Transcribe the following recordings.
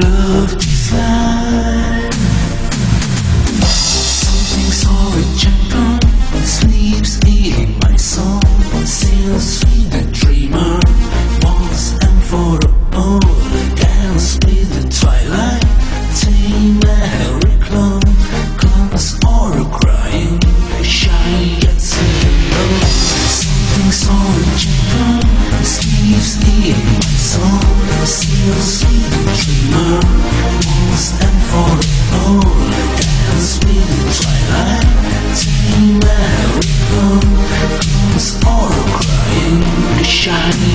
love divine. Something so gentle sleeps in my soul. The dreamer, once and for all. Dance with the twilight, tame and. Clowns or crying, shine gets in Something sleeps in my soul see your sweet dreamer for all Dance with the twilight Comes all crying Shiny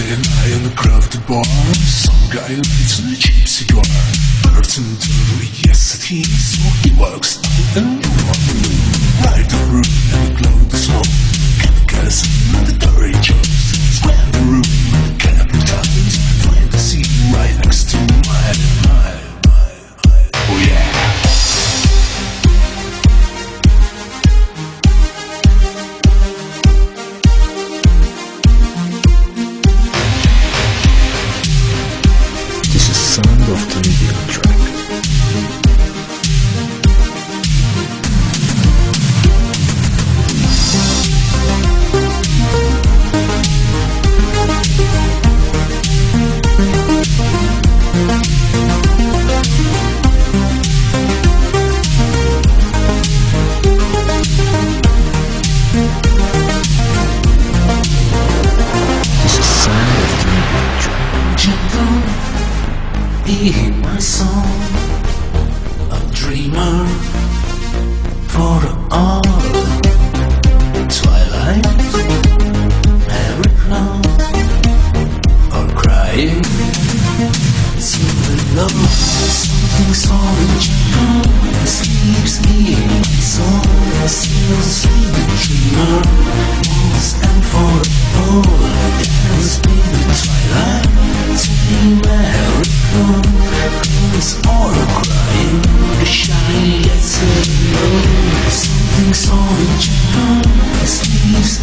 Staying high on the crafty bar. Some guy lights a cheap cigar. Curtain yes it is. Smoky works, I and Light the room and cloud the smoke Can't guess, not the song.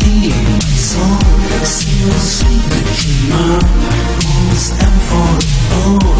Soul, still and fall. Oh.